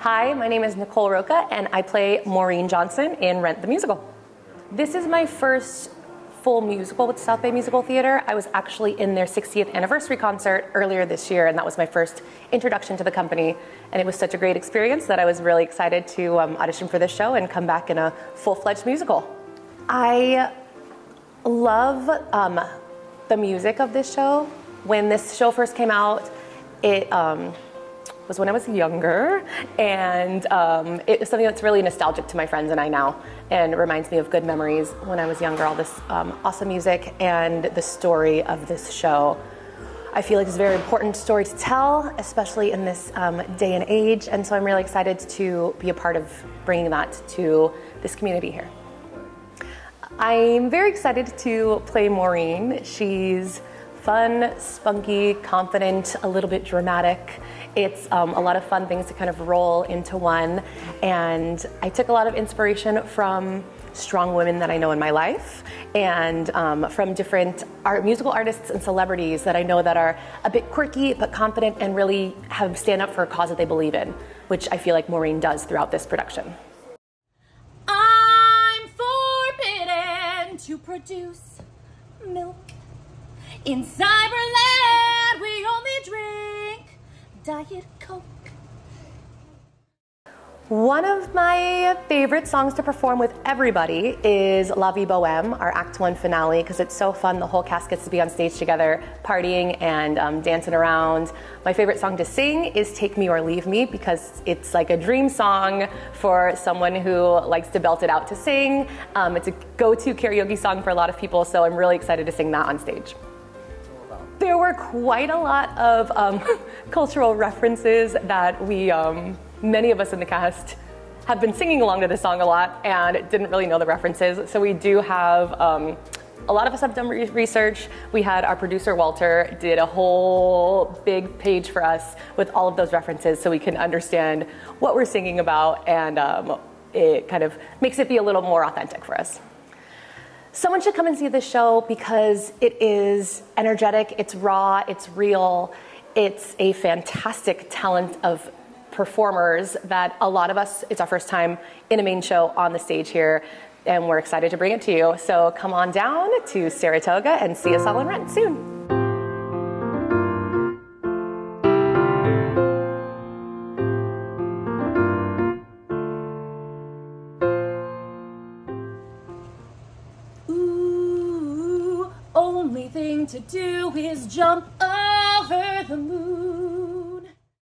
Hi, my name is Nicole Roca, and I play Maureen Johnson in Rent the Musical. This is my first full musical with South Bay Musical Theatre. I was actually in their 60th anniversary concert earlier this year, and that was my first introduction to the company. And it was such a great experience that I was really excited to um, audition for this show and come back in a full fledged musical. I love um, the music of this show. When this show first came out, it um, was when I was younger, and um, it was something that's really nostalgic to my friends and I now, and reminds me of good memories when I was younger. All this um, awesome music and the story of this show. I feel like it's a very important story to tell, especially in this um, day and age, and so I'm really excited to be a part of bringing that to this community here. I'm very excited to play Maureen. She's fun, spunky, confident, a little bit dramatic. It's um, a lot of fun things to kind of roll into one. And I took a lot of inspiration from strong women that I know in my life and um, from different art, musical artists and celebrities that I know that are a bit quirky but confident and really have stand up for a cause that they believe in, which I feel like Maureen does throughout this production. I'm forbidden to produce milk. In Cyberland, we only drink Diet Coke. One of my favorite songs to perform with everybody is La Vie Boheme, our Act One finale, because it's so fun. The whole cast gets to be on stage together, partying and um, dancing around. My favorite song to sing is Take Me or Leave Me, because it's like a dream song for someone who likes to belt it out to sing. Um, it's a go to karaoke song for a lot of people, so I'm really excited to sing that on stage. There were quite a lot of um, cultural references that we. Um, many of us in the cast have been singing along to this song a lot and didn't really know the references. So we do have. Um, a lot of us have done re- research. We had our producer Walter did a whole big page for us with all of those references, so we can understand what we're singing about, and um, it kind of makes it be a little more authentic for us. Someone should come and see this show because it is energetic, it's raw, it's real, it's a fantastic talent of performers that a lot of us, it's our first time in a main show on the stage here, and we're excited to bring it to you. So come on down to Saratoga and see us all in Rent soon. only thing to do is jump over the moon.